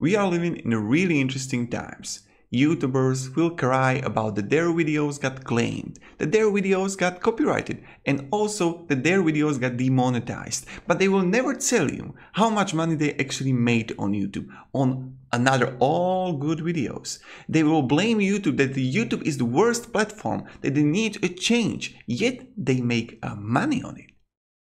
We are living in really interesting times. YouTubers will cry about that their videos got claimed, that their videos got copyrighted, and also that their videos got demonetized. But they will never tell you how much money they actually made on YouTube, on another all good videos. They will blame YouTube that YouTube is the worst platform, that they need a change, yet they make uh, money on it.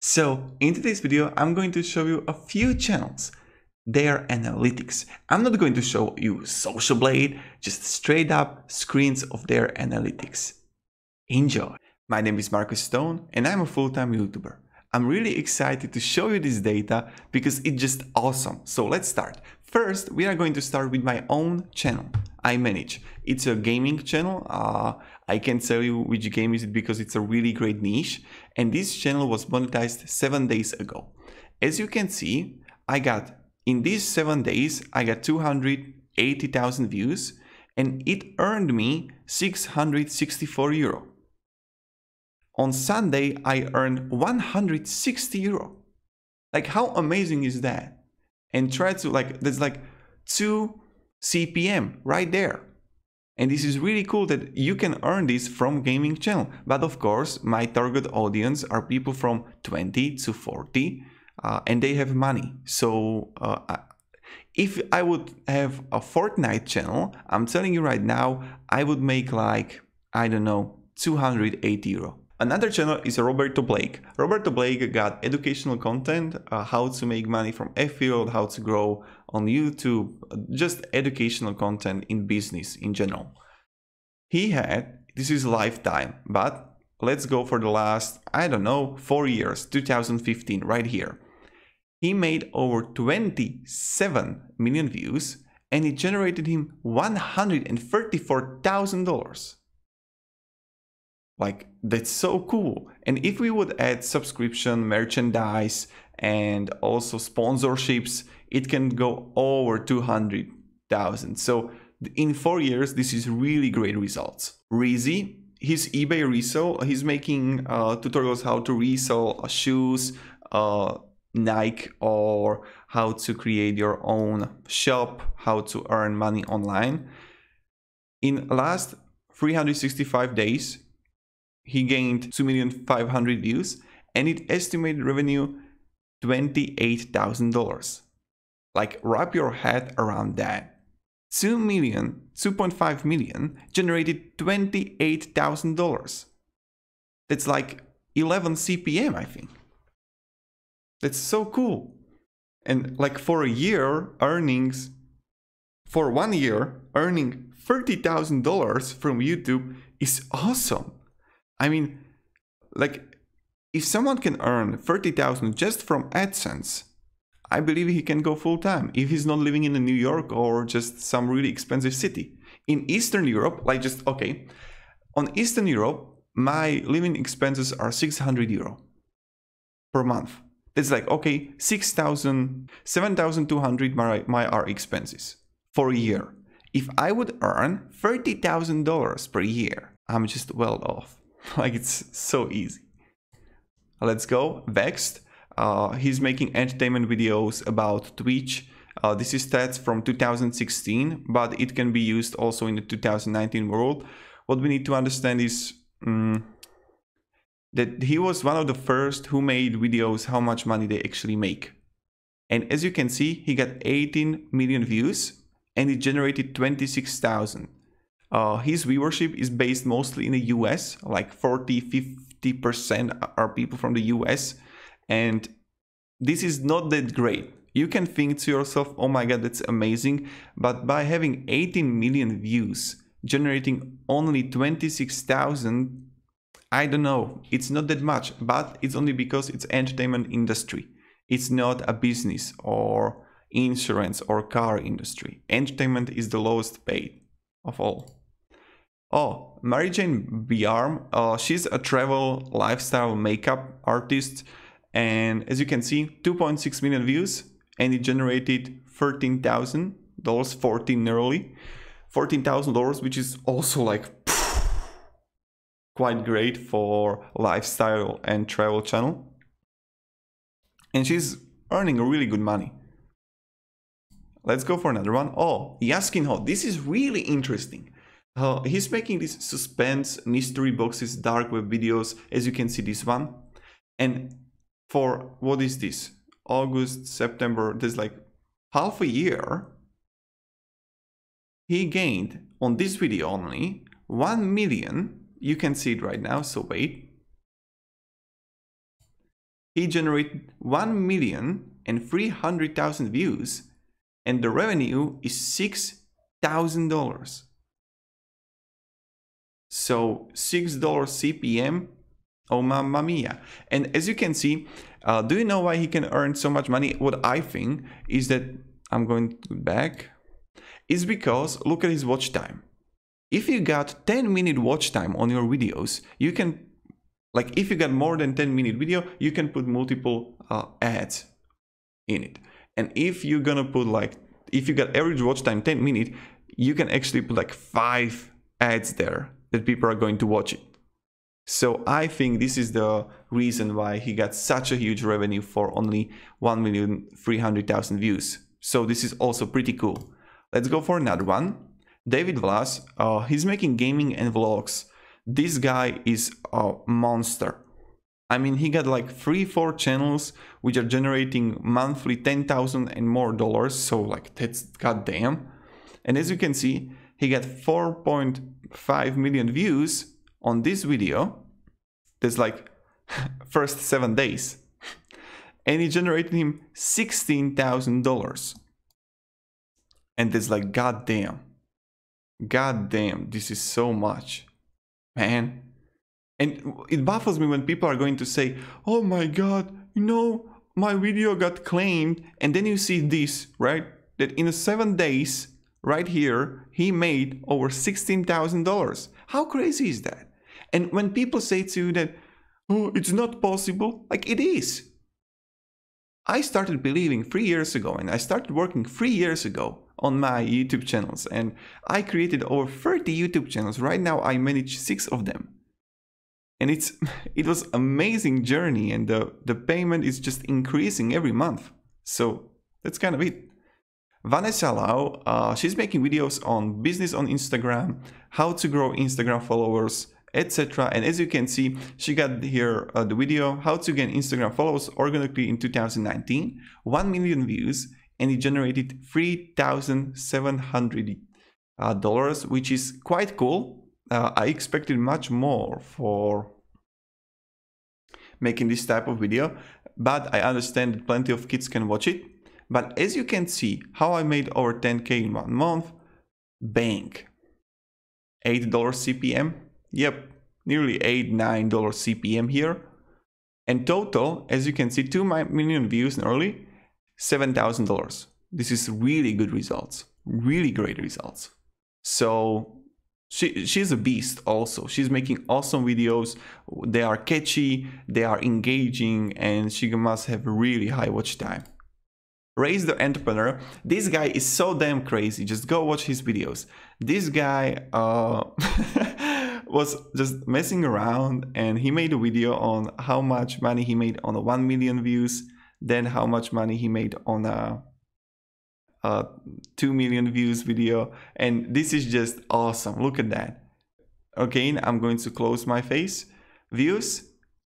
So in today's video, I'm going to show you a few channels their analytics. I'm not going to show you Social Blade, just straight up screens of their analytics. Enjoy! My name is Marcus Stone and I'm a full-time YouTuber. I'm really excited to show you this data because it's just awesome. So let's start. First, we are going to start with my own channel I manage. It's a gaming channel. Uh, I can't tell you which game is it because it's a really great niche. And this channel was monetized seven days ago. As you can see, I got in these seven days, I got 280,000 views and it earned me 664 euro. On Sunday, I earned 160 euro. Like, how amazing is that? And try to, like, there's like 2 CPM right there. And this is really cool that you can earn this from gaming channel. But of course, my target audience are people from 20 to 40 uh, and they have money. So uh, if I would have a Fortnite channel, I'm telling you right now, I would make like, I don't know, 280 euro. Another channel is Roberto Blake. Roberto Blake got educational content, uh, how to make money from affiliate, how to grow on YouTube, just educational content in business in general. He had, this is lifetime, but let's go for the last, I don't know, four years, 2015, right here. He made over 27 million views and it generated him $134,000. Like, that's so cool. And if we would add subscription, merchandise, and also sponsorships, it can go over 200,000. So in four years, this is really great results. Reezy, his eBay resale, he's making uh, tutorials how to resell uh, shoes, uh, Nike or how to create your own shop, how to earn money online. In last 365 days, he gained 2,500 views and it estimated revenue $28,000. Like wrap your head around that. 2 million, 2.5 million generated $28,000. That's like 11 CPM, I think. That's so cool. And like for a year, earnings, for one year, earning $30,000 from YouTube is awesome. I mean, like if someone can earn 30,000 just from AdSense, I believe he can go full time if he's not living in New York or just some really expensive city. In Eastern Europe, like just okay, on Eastern Europe, my living expenses are 600 euro per month. It's like, okay, 6,000, 7,200 my, my are expenses for a year. If I would earn $30,000 per year, I'm just well off. like it's so easy. Let's go. Vexxed. Uh, he's making entertainment videos about Twitch. Uh, this is stats from 2016, but it can be used also in the 2019 world. What we need to understand is um, that he was one of the first who made videos how much money they actually make. And as you can see, he got 18 million views and it generated 26,000. Uh, his viewership is based mostly in the US, like 40 50% are people from the US. And this is not that great. You can think to yourself, oh my god, that's amazing. But by having 18 million views, generating only 26,000 I don't know. It's not that much, but it's only because it's entertainment industry. It's not a business or insurance or car industry. Entertainment is the lowest paid of all. Oh, Mary Jane Biarm, uh, she's a travel lifestyle makeup artist. And as you can see, 2.6 million views and it generated $13,000, 14 nearly, $14,000, which is also like quite great for lifestyle and travel channel. And she's earning really good money. Let's go for another one. Oh, Yaskin Ho. This is really interesting. Uh, he's making these suspense, mystery boxes, dark web videos, as you can see this one. And for, what is this? August, September, there's like half a year. He gained, on this video only, 1 million. You can see it right now, so wait. He generated 1 million and 300,000 views and the revenue is $6,000. So $6 CPM, oh mamma mia. And as you can see, uh, do you know why he can earn so much money? What I think is that, I'm going back, is because look at his watch time. If you got 10 minute watch time on your videos, you can, like if you got more than 10 minute video, you can put multiple uh, ads in it. And if you're gonna put like, if you got average watch time 10 minute, you can actually put like five ads there that people are going to watch it. So I think this is the reason why he got such a huge revenue for only 1,300,000 views. So this is also pretty cool. Let's go for another one. David Vlas, uh, he's making gaming and vlogs. This guy is a monster. I mean, he got like three, four channels which are generating monthly 10,000 and more dollars. So like that's goddamn. And as you can see, he got 4.5 million views on this video. That's like first seven days. And it generated him $16,000. And it's like, goddamn. Goddamn, this is so much. Man, and it baffles me when people are going to say, oh my god, you know, my video got claimed. And then you see this, right? That in seven days, right here, he made over $16,000. How crazy is that? And when people say to you that, oh, it's not possible, like it is. I started believing three years ago and I started working three years ago on my YouTube channels and I created over 30 YouTube channels. Right now I manage six of them. And it's it was amazing journey and the the payment is just increasing every month. So that's kind of it. Vanessa lau uh, she's making videos on business on instagram how to grow instagram followers etc and as you can see she got here uh, the video how to gain instagram followers organically in 2019 1 million views and it generated 3700 uh, dollars which is quite cool. Uh, I expected much more for making this type of video, but I understand that plenty of kids can watch it. But as you can see, how I made over 10k in one month, bang, $8 CPM, yep, nearly 8, $9 CPM here. And total, as you can see, 2 million views in early, $7,000. This is really good results, really great results. So she she's a beast also she's making awesome videos they are catchy they are engaging and she must have really high watch time raise the entrepreneur this guy is so damn crazy just go watch his videos this guy uh, was just messing around and he made a video on how much money he made on a 1 million views then how much money he made on a uh, 2 million views video and this is just awesome. Look at that. Again i'm going to close my face. Views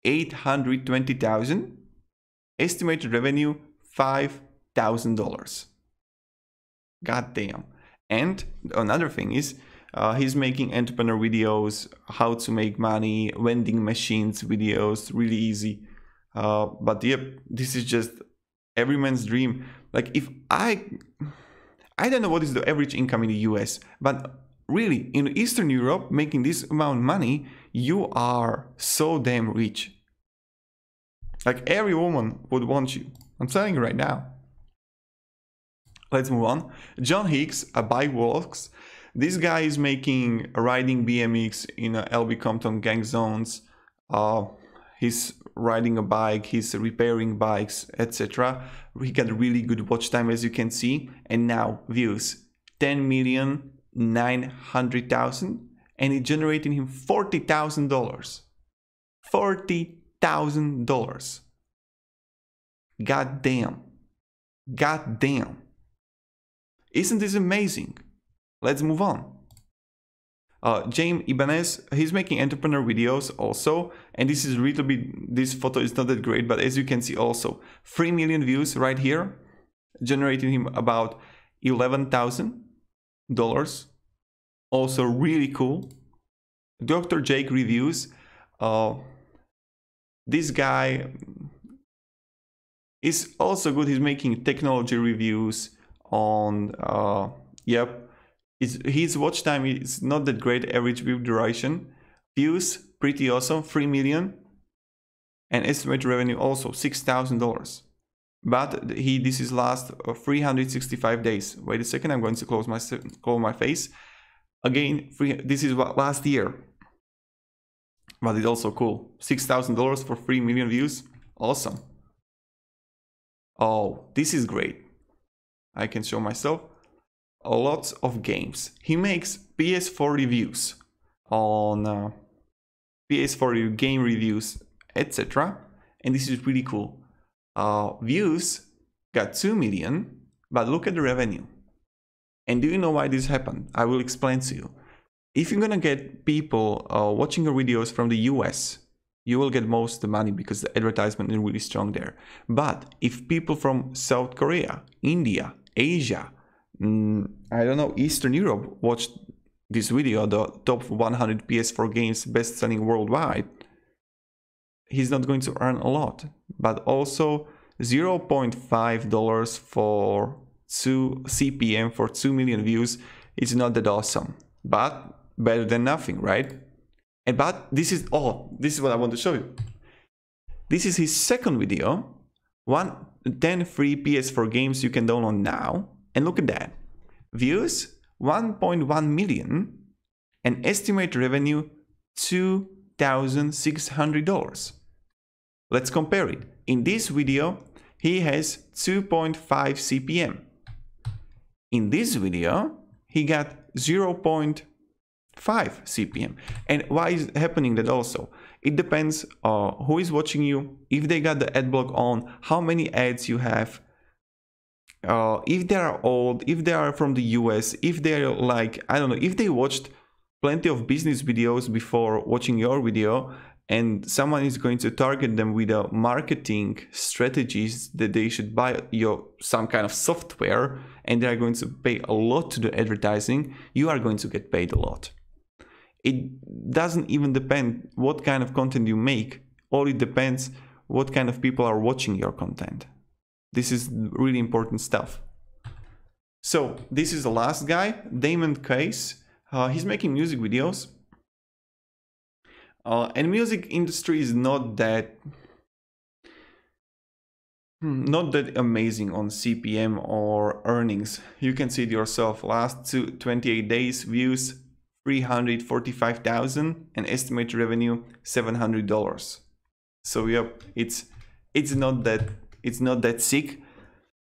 820000 estimated revenue $5000 god damn. And another thing is uh, he's making entrepreneur videos how to make money vending machines videos really easy uh, but yep this is just every man's dream like if I I don't know what is the average income in the US, but really in Eastern Europe making this amount of money, you are so damn rich. Like every woman would want you. I'm telling you right now. Let's move on. John Hicks, a bike walks. This guy is making riding BMX in LB Compton gang zones. Uh, he's riding a bike, he's repairing bikes, etc. He got really good watch time as you can see. And now views 10 million 900,000 and it generating him $40,000. $40,000. God damn. God damn. Isn't this amazing? Let's move on. Uh, James Ibanez, he's making entrepreneur videos also, and this is a little bit, this photo is not that great, but as you can see also, 3 million views right here, generating him about $11,000. Also really cool. Dr. Jake reviews, uh, this guy is also good, he's making technology reviews on, uh, yep, his watch time is not that great, average view duration. Views, pretty awesome, 3 million. And estimated revenue also $6,000. But he this is last uh, 365 days. Wait a second, I'm going to close my close my face. Again, free, this is what last year. But it's also cool. $6,000 for 3 million views. Awesome. Oh, this is great. I can show myself lots of games. He makes PS4 reviews on uh, PS4 game reviews, etc. And this is really cool. Uh, views got 2 million, but look at the revenue. And do you know why this happened? I will explain to you. If you're gonna get people uh, watching your videos from the US, you will get most of the money because the advertisement is really strong there. But if people from South Korea, India, Asia, mm, I don't know, Eastern Europe watched this video, the top 100 PS4 games best selling worldwide, he's not going to earn a lot. But also $0.5 for 2 CPM for 2 million views is not that awesome. But better than nothing, right? And but this is oh, this is what I want to show you. This is his second video. One 10 free PS4 games you can download now and look at that. Views 1.1 million and estimate revenue $2,600. Let's compare it. In this video, he has 2.5 CPM. In this video, he got 0.5 CPM. And why is happening that also? It depends uh, who is watching you, if they got the ad block on, how many ads you have, uh, if they are old, if they are from the US, if they're like, I don't know, if they watched plenty of business videos before watching your video and someone is going to target them with a marketing strategies that they should buy your some kind of software and they are going to pay a lot to the advertising you are going to get paid a lot. It doesn't even depend what kind of content you make. All it depends what kind of people are watching your content this is really important stuff. So this is the last guy, Damon Case. Uh, he's making music videos. Uh, and music industry is not that hmm, not that amazing on CPM or earnings. You can see it yourself. Last two, 28 days views 345,000 and estimated revenue $700. So yep, it's it's not that it's not that sick.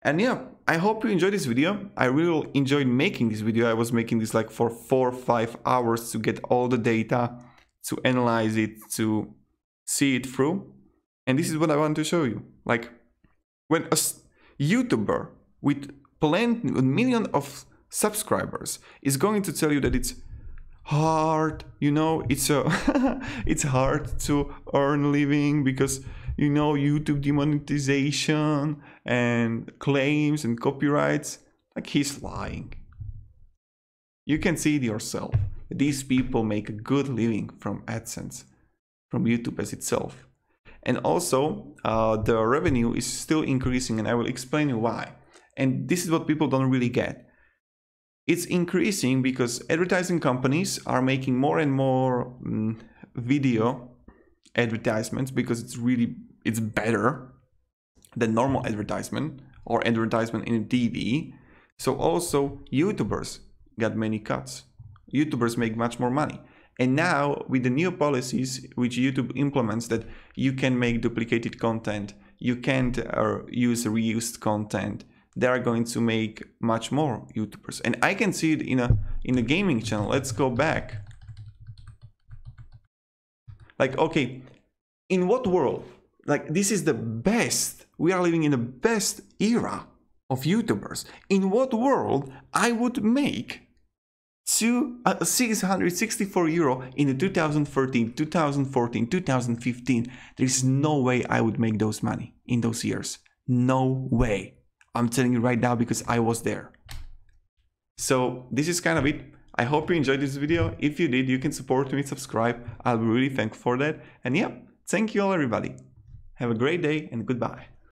And yeah, I hope you enjoyed this video. I really enjoyed making this video. I was making this like for four five hours to get all the data, to analyze it, to see it through. And this is what I want to show you. Like when a YouTuber with plenty, million of subscribers is going to tell you that it's hard, you know, it's a, it's hard to earn living because you know, YouTube demonetization and claims and copyrights, like he's lying. You can see it yourself. These people make a good living from AdSense, from YouTube as itself. And also, uh, the revenue is still increasing, and I will explain you why. And this is what people don't really get. It's increasing because advertising companies are making more and more um, video advertisements because it's really it's better than normal advertisement or advertisement in TV. So also YouTubers got many cuts. YouTubers make much more money. And now with the new policies which YouTube implements that you can make duplicated content, you can't uh, use reused content, they are going to make much more YouTubers. And I can see it in a in a gaming channel. Let's go back. Like okay, in what world? Like this is the best. We are living in the best era of YouTubers. In what world I would make two, uh, 664 euro in 2013, 2014, 2015. There is no way I would make those money in those years. No way. I'm telling you right now because I was there. So this is kind of it. I hope you enjoyed this video. If you did, you can support me, subscribe. I'll be really thankful for that. And yeah, thank you all everybody. Have a great day and goodbye.